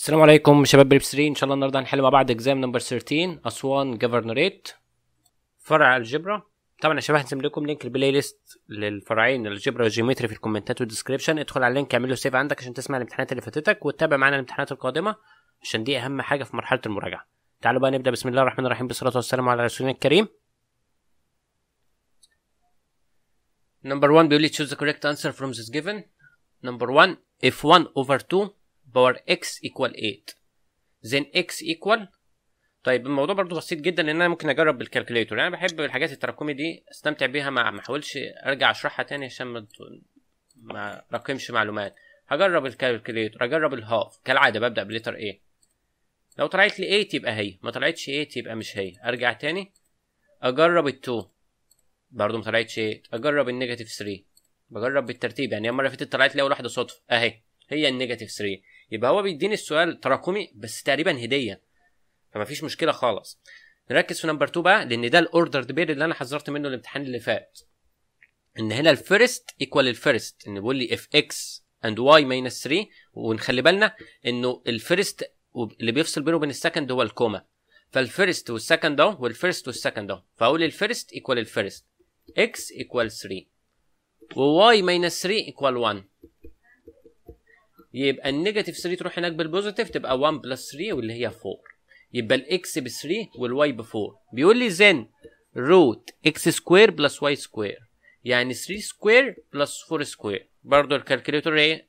السلام عليكم شباب prep 3 إن شاء الله النهارده هنحل مع بعض exam number 13 أسوان governorate فرع ال algebra طبعا يا شباب هنسيب لكم link ال playlist للفرعين ال algebra وال geometry في الكومنتات وال description ادخل على ال link اعمل له save عندك عشان تسمع الامتحانات اللي فاتتك وتتابع معانا الامتحانات القادمة عشان دي أهم حاجة في مرحلة المراجعة. تعالوا بقى نبدأ. بسم الله الرحمن الرحيم. بالصلاه والسلام على رسولنا الكريم. Number 1 بيقول لي choose the correct answer from this given. Number 1 if 1 over 2 power x equal 8 then x equal طيب الموضوع برضو بسيط جدا لأن أنا ممكن أجرب بال calculator يعني أنا بحب الحاجات التراكمي دي أستمتع بيها ما أحاولش أرجع أشرحها تاني عشان ما راكمش معلومات. هجرب ال calculator اجرب ال half. كالعادة ببدأ ب letter A. لو طلعت لي 8 يبقى هي ما طلعتش 8 يبقى مش هي. أرجع تاني. أجرب ال 2 برضه ما طلعتش 8 أجرب ال negative 3 بجرب بالترتيب يعني المرة اللي فاتت طلعت لي أول واحدة صدفة. أهي هي ال negative 3 يبقى هو بيديني السؤال تراكمي بس تقريبا هدية. فما فيش مشكلة خالص. نركز في number 2 بقى لأن ده ال ordered pair اللي أنا حذرت منه الامتحان اللي فات. إن هنا ال first equal ال first إن بيقول لي if x and y minus 3 ونخلي بالنا إنه ال first اللي بيفصل بينه وبين ال second هو ال comma. فال first وال second أهو وال first وال second أهو. فأقول ال first equal ال first x equal 3 و y minus 3 equal 1 يبقى ال negative 3 تروح هناك بال positive تبقى 1 plus 3 واللي هي 4 يبقى ال x ب 3 وال y ب 4 بيقول لي then root x square plus y square يعني 3 square plus 4 square برضه ال calculator إيه؟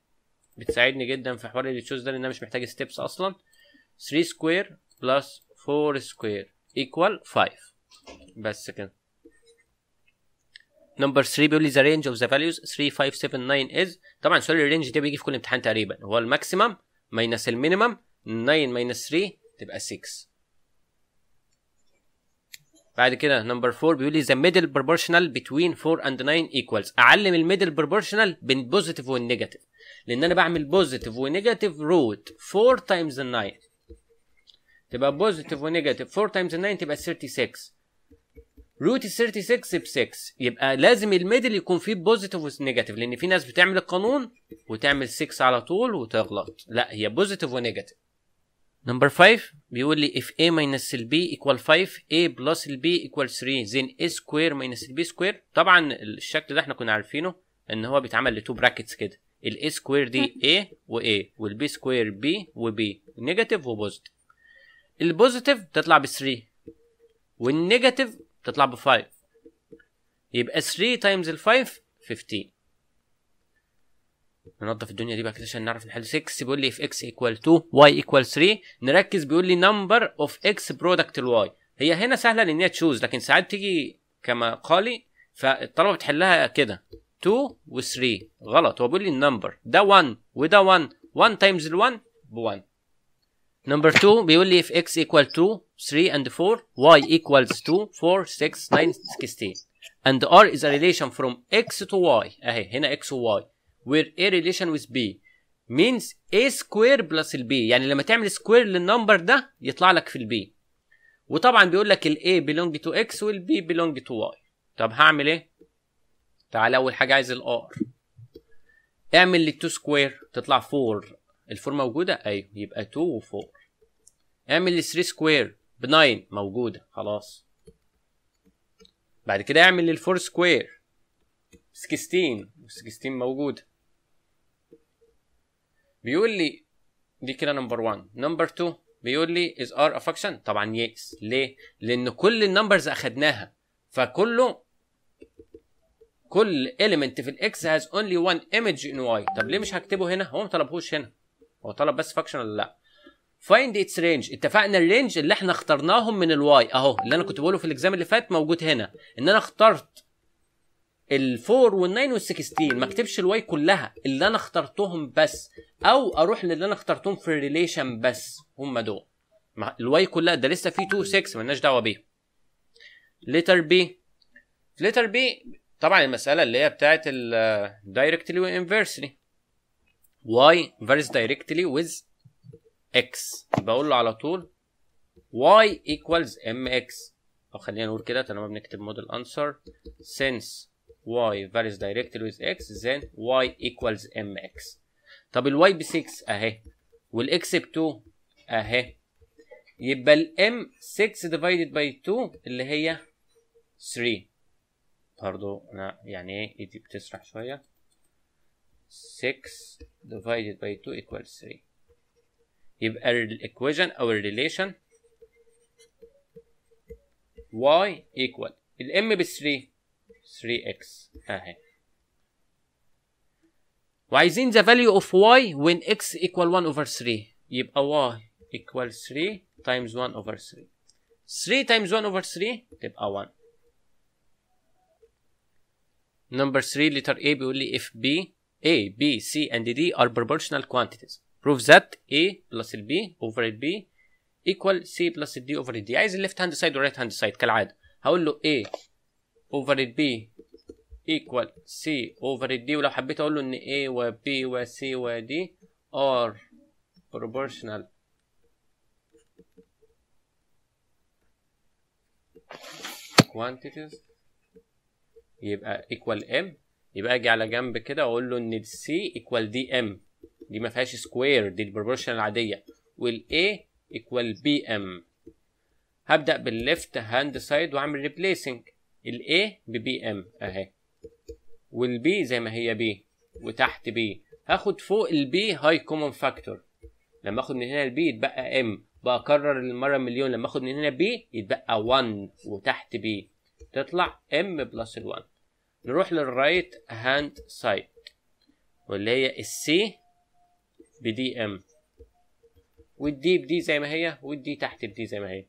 بتساعدني جدا في حوار اللي تشوز ده لأن أنا مش محتاج steps أصلا. 3 square plus 4 square equal 5 بس كده. number 3 بيقول لي the range of the values 3 5 7 9 is طبعا سؤال ال range ده بيجي في كل امتحان تقريبا. هو ال maximum minus ال minimum 9 minus 3 تبقى 6 بعد كده number 4 بيقول لي the middle proportional between 4 and 9 equals أعلم ال middle proportional بين ال positive وال negative لأن أنا بعمل positive و negative root 4 times 9 تبقى positive و negative 4 times 9 تبقى 36 root ال 36 ب 6 يبقى لازم ال middle يكون فيه positive و negative لأن في ناس بتعمل القانون وتعمل 6 على طول وتغلط. لا هي positive و negative. number 5 بيقول لي if a minus b equal 5 a plus b equal 3 then a square minus b square. طبعا الشكل ده إحنا كنا عارفينه إن هو بيتعمل ل two brackets كده. ال a square دي a و a وال b square b و b negative و positive ال positive تطلع ب 3 وال negative تطلع ب 5 يبقى 3 times ال 5 15 ننظف الدنيا دي بقى كده عشان نعرف نحل. 6 بيقول لي if x equal 2 y equal 3 نركز بيقول لي number of x product ال y. هي هنا سهلة لإن هي choose لكن ساعات تيجي كما قالي فالطلبة بتحلها كده. 2 و 3 غلط. هو بيقول لي ال number ده 1 وده 1 1 times ال 1 ب 1 number 2 بيقول لي if x equal 2 3 and 4 y equals 2 4 6 9 16 and r is a relation from x to y. اهي هنا x و y. Where a relation with b means a square plus ال b. يعني لما تعمل square لل number ده يطلع لك في ال b. وطبعا بيقول لك ال a belong to x وال b belong to y. طب هعمل إيه؟ تعال أول حاجة عايز ال r. اعمل لي 2 square تطلع 4 ال 4 موجودة؟ أيوه يبقى 2 و 4 اعمل لي 3 square ب 9 موجودة خلاص. بعد كده اعمل 4 square. 16 16 موجوده بيقول لي دي كده number 1 number 2 بيقول لي r a function طبعا yes ليه؟ لأن كل ال numbers أخدناها. فكله كل element في ال x has only one image in y. طب ليه مش هكتبه هنا؟ هو ما طلبهوش هنا. هو طلب بس function ولا لا؟ Find its range. اتفقنا ال range اللي إحنا اخترناهم من ال y اهو اللي أنا كنت بقوله في ال exam اللي فات موجود هنا. ان أنا اخترت ال4 وال9 وال16 ما اكتبش ال y كلها اللي أنا اخترتهم بس. أو أروح للي أنا اخترتهم في ال relation بس هم دول. ال y كلها ده لسه في 2 6 مالناش دعوة بيهم letter b letter b طبعا المسألة اللي هي بتاعت ال directly و inversely. Y varies directly with x. بقول له على طول y equals mx أو خلينا نقول كده طالما بنكتب model answer. Since y varies directly with x then y equals mx طب ال y ب 6 أهي. وال x ب 2 أهي. يبقى ال m 6 divided by 2 اللي هي 3 برضو أنا يعني إيه؟ ايدي بتسرح شوية. 6 divided by 2 equals 3 يبقى الايكويشن او الريليشن y equal الام ب 3 3x اهي وعايزين the value of y when x equal 1 over 3 يبقى y equal 3 times 1 over 3 3 times 1 over 3 تبقى 1 number 3 letter A بيقول لي if B A, B, C and D are proportional quantities Prove that A plus B over B equal C plus D over D عايز left hand side وال right hand side كالعادة هقول له A over B equal C over D ولو حبيت أقول له ان A و B و C و D are proportional quantities يبقى equal M يبقى أجي على جنب كده واقول له ان C equal دي M دي ما فيهاش square دي ال proportion العادية. وال A equal BM هبدأ بال left hand side وأعمل replacing ال A ب BM أهي. وال B زي ما هي B وتحت B. هاخد فوق ال B highest common factor لما آخد من هنا ال B يتبقى M. بقى اكرر المرة مليون. لما آخد من هنا B يتبقى 1 وتحت B. تطلع M plus ال 1 نروح للرايت هاند سايد واللي هي السي بدي ام والدي بدي زي ما هي وال D تحت ب D زي ما هي.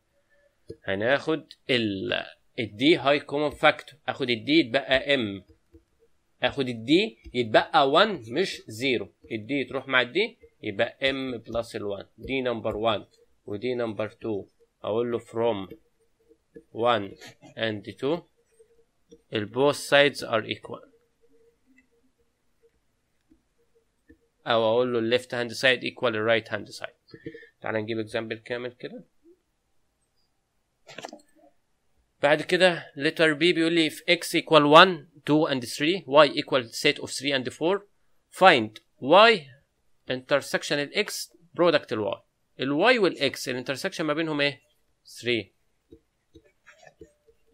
هناخد ال ال D highest common factor آخد ال D يتبقى M آخد ال D يتبقى 1 مش 0 ال D تروح مع ال D يبقى M plus ال 1 دي number 1 ودي number 2 أقول له from 1 and 2 ال both sides are equal. أو أقول له ال left hand side equal ال right hand side. تعال نجيب example كامل كده. بعد كده letter B بيقول لي if x equal 1 2 and 3 y equal set of 3 and 4 find y intersection ال x product ال y. ال y وال x ال intersection ما بينهم إيه؟ 3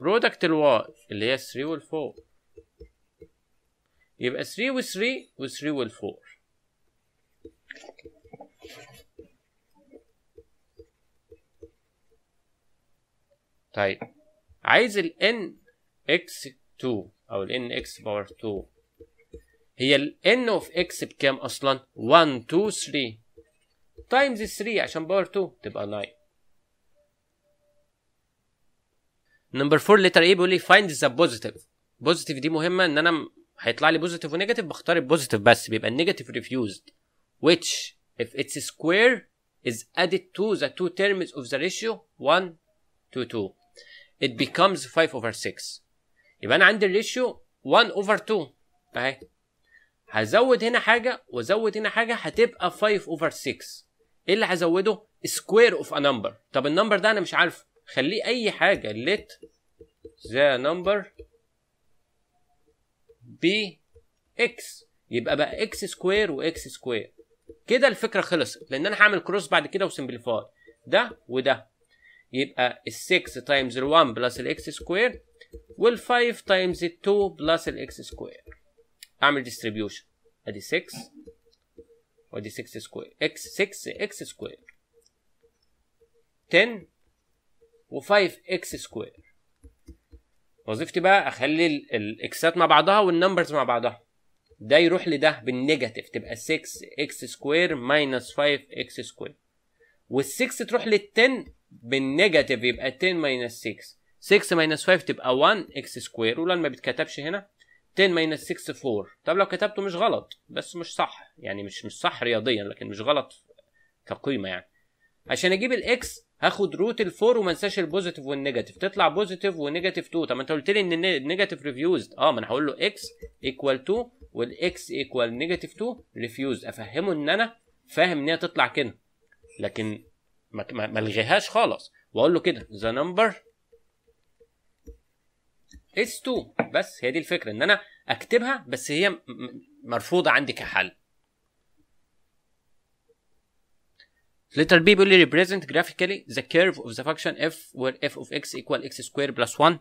product ال y اللي هي 3 وال 4 يبقى 3 و 3 و 3 وال 4 طيب. عايز ال n x 2 أو ال n x power 2 هي ال n of x بكام أصلا؟ 1 2 3 times 3 عشان power 2 تبقى 9 number 4 letter a بيقول لي find the positive positive دي مهمة إن أنا هيطلع لي positive و negative بختار ال positive بس بيبقى ال negative refused which if its square is added to the two terms of the ratio 1 to 2 it becomes 5 over 6 يبقى أنا عندي ال ratio 1 over 2 أهي. هزود هنا حاجة وازود هنا حاجة هتبقى 5 over 6 إيه اللي هزوده؟ square of a number. طب ال number ده أنا مش عارفه خليه أي حاجة. Let the number be x. يبقى بقى x square و x square كده الفكرة خلصت لأن أنا هعمل cross بعد كده و simplify ده وده. يبقى ال 6 times ال 1 plus ال x square وال 5 times ال 2 plus ال x square أعمل distribution أدي 6 وأدي 6 square x 6 x square 10 و5 x square وظيفتي بقى أخلي ال- ال x ات مع بعضها وال numbers مع بعضها. ده يروح لده بال negative تبقى 6 x square minus 5 x square وال6 تروح لل10 بال negative يبقى 10 minus 6 6 minus 5 تبقى 1 x square ولما ما بيتكتبش هنا 10 minus 6 4 طب لو كتبته مش غلط بس مش صح. يعني مش مش صح رياضيا لكن مش غلط كقيمة يعني. عشان أجيب ال x هاخد root ال four وما انساش ال positive وال negative تطلع positive و negative 2 طب ما انت قلت لي إن ال negative refused آه ما أنا هقول له x equal 2 وال x equal negative 2 refused أفهمه إن أنا فاهم إن هي تطلع كده. لكن ما ألغيهاش خالص. وأقول له كده ذا نمبر اس 2 بس هي دي الفكرة إن أنا أكتبها بس هي مرفوضة عندي كحل. Letter B بيقول لي represent graphically the curve of the function f where f of x equal x square plus 1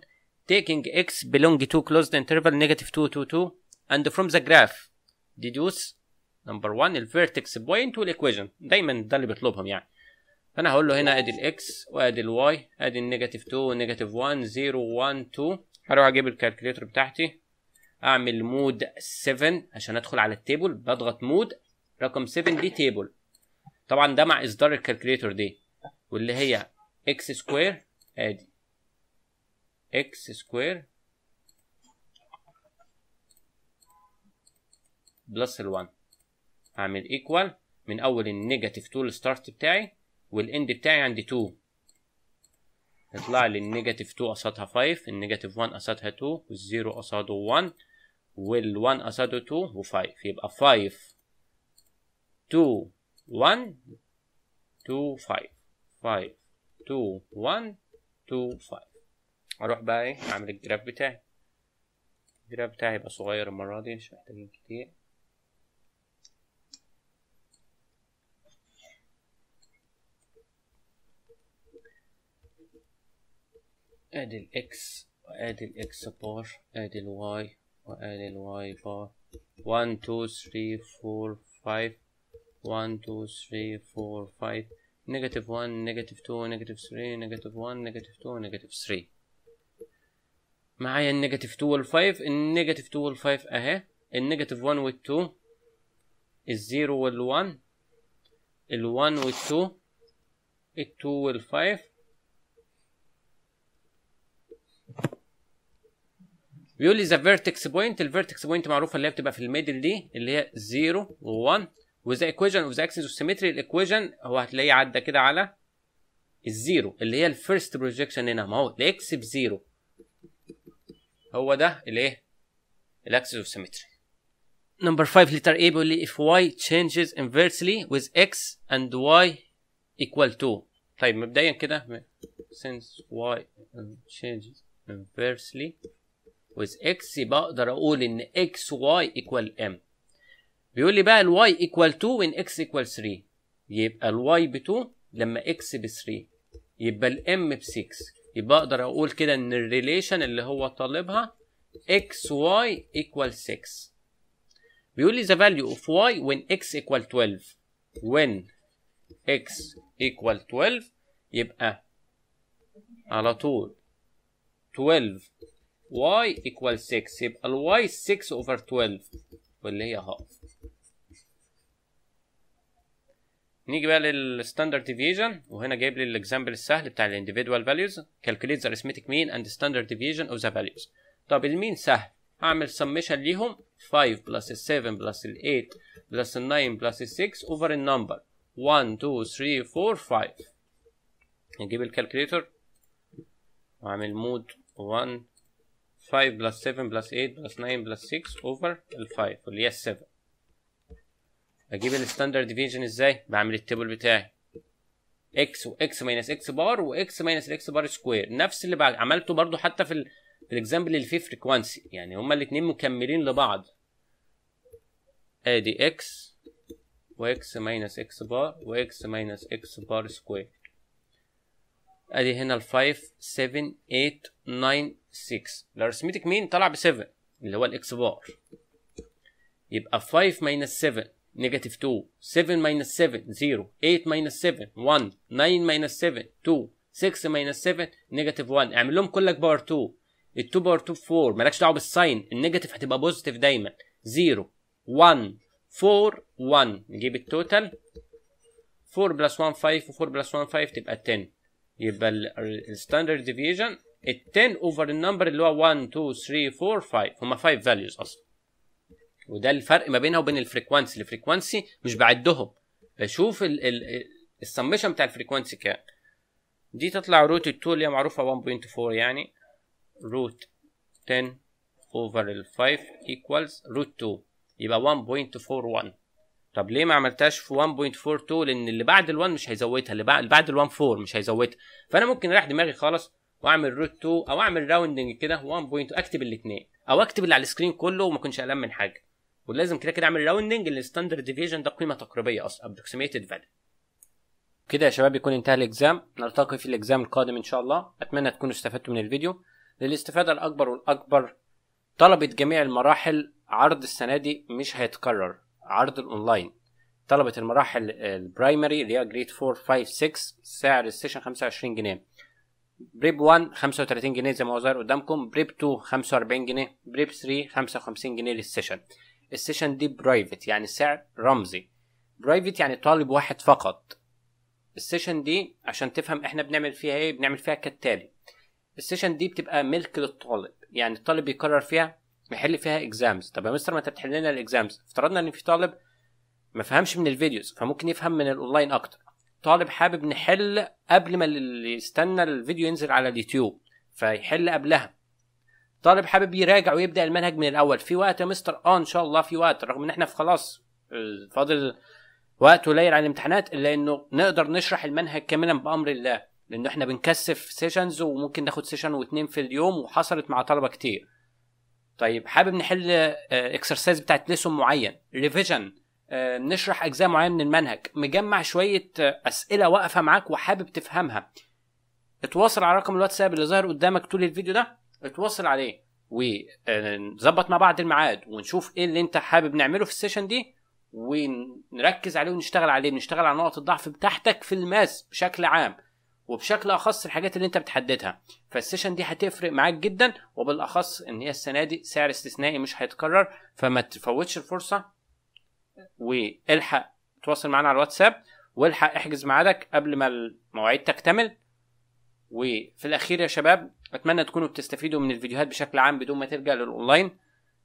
taking x belong to closed interval negative 2 2 2 and from the graph deduce number 1 ال vertex point وال equation دايما ده اللي بيطلبهم يعني. فأنا هقول له هنا أدي ال x وأدي ال y أدي ال negative 2 و negative 1 0 1 2 هروح أجيب ال calculator بتاعتي. أعمل mode 7 عشان أدخل على ال table بضغط mode رقم 7 دي table طبعا ده مع إصدار ال calculator دي واللي هي x square آدي. x square plus ال1 هعمل equal من أول ال negative 2 ال start بتاعي وال end بتاعي عندي 2 يطلع لي ال negative 2 قصادها 5 ال negative 1 قصادها 2 وال zero قصاده 1 وال1 قصاده 2 و5 يبقى 5 2 1 2 5 5 2 1 2 5 أروح بقى إيه؟ أعمل ال graph بتاعي. ال graph بتاعي صغير المرة دي مش محتاجين كتير. آدي ال x وآدي ال x bar آدي ال y وآدي ال y bar. 1 2 3 4 5 1 2 3 4 5 negative 1 negative 2 negative 3 negative 1 negative 2 negative 3 معايا ال negative 2 وال 5 ال negative 2 وال 5 أهي. ال negative 1 وال 2 ال zero وال 1 ال 1 وال 2 ال 2 وال 5 بيقول لي the vertex point ال vertex point معروفة اللي هي بتبقى في ال middle دي اللي هي 0 و1 و the equation of the axis of symmetry ال equation هو هتلاقيه عدى كده على ال zero اللي هي ال first projection هنا. ما هو ال x ب zero. هو ده الايه ال axis of symmetry number 5 letter A بيقول لي if y changes inversely with x and y equal to. طيب مبدئيا كده since y changes inversely with x يبقى أقدر أقول إن x y equal m. بيقول لي بقى ال y equal 2 when x equal 3 يبقى ال y ب 2 لما x ب 3 يبقى ال m ب 6 يبقى أقدر أقول كده إن الريليشن اللي هو طالبها x y equal 6 بيقول لي the value of y when x equal 12 when x equal 12 يبقى على طول 12 y equal 6 يبقى ال y 6 over 12 واللي هي half. نيجي بقى لل standard deviation وهنا جايب لي ال example السهل بتاع ال individual values calculate the arithmetic mean and standard deviation of the values. طب ال mean سهل. هعمل سميشن ليهم. 5 plus ال 7 plus ال 8 plus ال 9 plus ال 6 over ال number 1 2 3 4 5 نجيب ال calculator وأعمل mode 1 5 plus 7 plus 8 plus 9 plus 6 over ال 5 اللي هي ال 7 أجيب ال standard deviation إزاي؟ بعمل ال table بتاعي. x و x minus x bar و x minus ال x bar square نفس اللي عملته برضو حتى في, ال... في ال example اللي فيه frequency يعني هما الاثنين مكملين لبعض. ادي x و x minus x bar و x minus x bar square ادي هنا ال 5 7 8 9 6 ال arithmetic mean طلع ب 7 اللي هو ال x bar يبقى 5 minus 7 negative 2 7 minus 7 0 8 minus 7 1 9 minus 7 2 6 minus 7 negative 1 اعمل لهم كلك power 2 ال 2 power 2 4 مالكش دعوة بال sign. ال negative هتبقى positive دايما. 0 1 4 1 نجيب ال total 4 plus 1 5 و4 plus 1 5 تبقى 10 يبقى ال standard deviation ال 10 over ال number اللي هو 1 2 3 4 5 هما 5 values أصلا. وده الفرق ما بينها وبين ال frequency ال frequency مش بعدهم. بشوف السمشن بتاع ال frequency كام؟ دي تطلع root ال 2 اللي هي معروفة 1.4 يعني root 10 over ال 5 equals root 2 يبقى 1.41 طب ليه ما عملتهاش في 1.42 لأن اللي بعد ال1 مش هيزودها. اللي بعد اللي بعد ال1 4 مش هيزودها. فأنا ممكن أريح دماغي خالص وأعمل root 2 أو أعمل rounding كده 1. أكتب الاثنين أو أكتب اللي على ال screen كله وما كنتش قلقان من حاجة. ولازم كده كده اعمل rounding لل standard deviation ده قيمة تقريبية أصلا approximated value كده يا شباب يكون انتهى ال exam نلتقي في ال exam القادم إن شاء الله. أتمنى تكونوا استفدتوا من الفيديو. للاستفادة الأكبر والأكبر طلبة جميع المراحل عرض السنة دي مش هيتكرر. عرض الاونلاين طلبة المراحل ال primary اللي هي grade 4 5 6 سعر ال session 25 جنيه. prep 1 35 جنيه زي ما هو ظاهر قدامكم. prep 2 45 جنيه. prep 3 55 جنيه لل session. ال session دي private يعني سعر رمزي. private يعني طالب واحد فقط. ال session دي عشان تفهم إحنا بنعمل فيها إيه بنعمل فيها كالتالي. ال session دي بتبقى ملك للطالب يعني الطالب بيقرر فيها يحل فيها exams طب يا مستر ما انت بتحل لنا ال exams افترضنا ان في طالب ما فهمش من ال videos فممكن يفهم من الاونلاين أكتر. طالب حابب نحل قبل ما اللي يستنى الفيديو ينزل على اليوتيوب فيحل قبلها. طالب حابب يراجع ويبدأ المنهج من الأول. في وقت يا مستر؟ آه إن شاء الله في وقت رغم إن إحنا في خلاص فاضل وقت قليل على الامتحانات الا انه نقدر نشرح المنهج كاملا بأمر الله لأنه إحنا بنكثف sessions وممكن ناخد session واتنين في اليوم وحصلت مع طلبة كتير. طيب حابب نحل exercise بتاعت lesson معين revision نشرح أجزاء معينة من المنهج. مجمع شوية أسئلة واقفة معاك وحابب تفهمها. اتواصل على رقم الواتساب اللي ظاهر قدامك طول الفيديو ده. اتواصل عليه ونظبط مع بعض الميعاد ونشوف إيه اللي انت حابب نعمله في ال session دي ونركز عليه ونشتغل عليه نشتغل على نقط الضعف بتاعتك في ال math بشكل عام وبشكل أخص الحاجات اللي انت بتحددها. فال session دي هتفرق معاك جدا وبالأخص إن هي السنة دي سعر استثنائي مش هيتكرر فما تفوتش الفرصة والحق تواصل معانا على الواتساب والحق احجز ميعادك قبل ما المواعيد تكتمل. وفي الأخير يا شباب أتمنى تكونوا بتستفيدوا من الفيديوهات بشكل عام بدون ما تلجأ للأونلاين.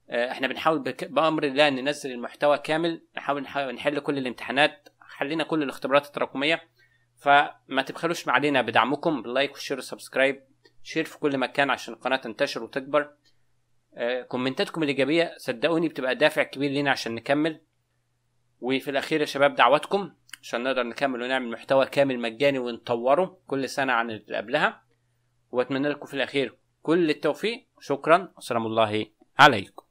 إحنا بنحاول. بأمر الله ننزل المحتوى كامل. نحاول نحل كل الامتحانات. حلينا كل الاختبارات التراكمية. فما تبخلوش علينا بدعمكم بال like وال share وال subscribe. share في كل مكان عشان القناة تنتشر وتكبر. آه comment اتكم الإيجابية صدقوني بتبقى دافع كبير لينا عشان نكمل. وفي الأخير يا شباب دعواتكم. عشان نقدر نكمل ونعمل محتوى كامل مجاني ونطوره كل سنة عن اللي قبلها. وأتمنى لكم في الأخير كل التوفيق. شكرا. والسلام الله عليكم.